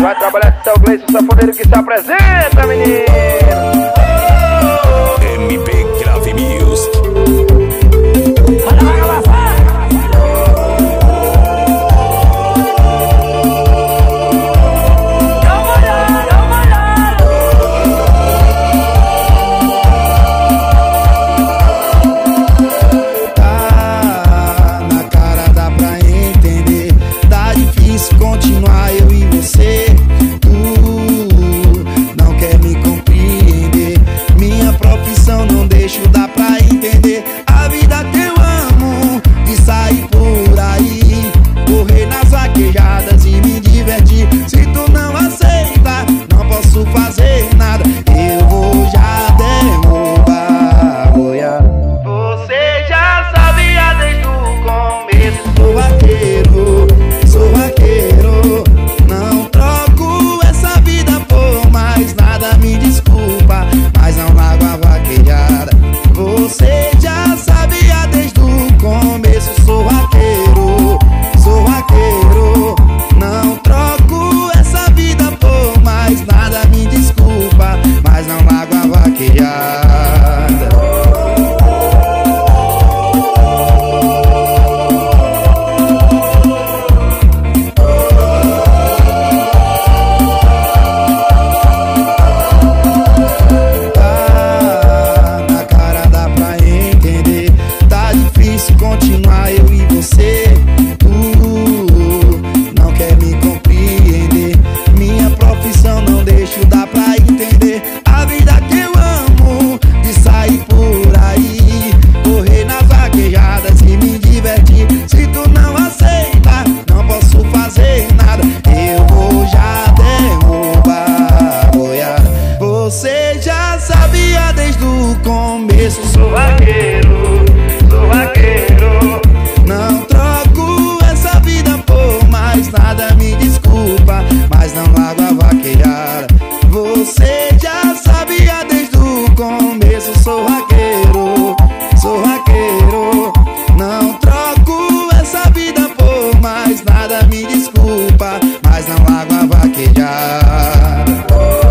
vai trabalhar o Gleison, sanfoneiro que se apresenta, menino. bicho da praia. água vaquear Sou vaqueiro, sou vaqueiro. Não troco essa vida por mais nada, me desculpa, mas não largo a vaqueada. Você já sabia desde o começo, sou vaqueiro, sou vaqueiro. Não troco essa vida por mais nada, me desculpa, mas não largo a vaquejada.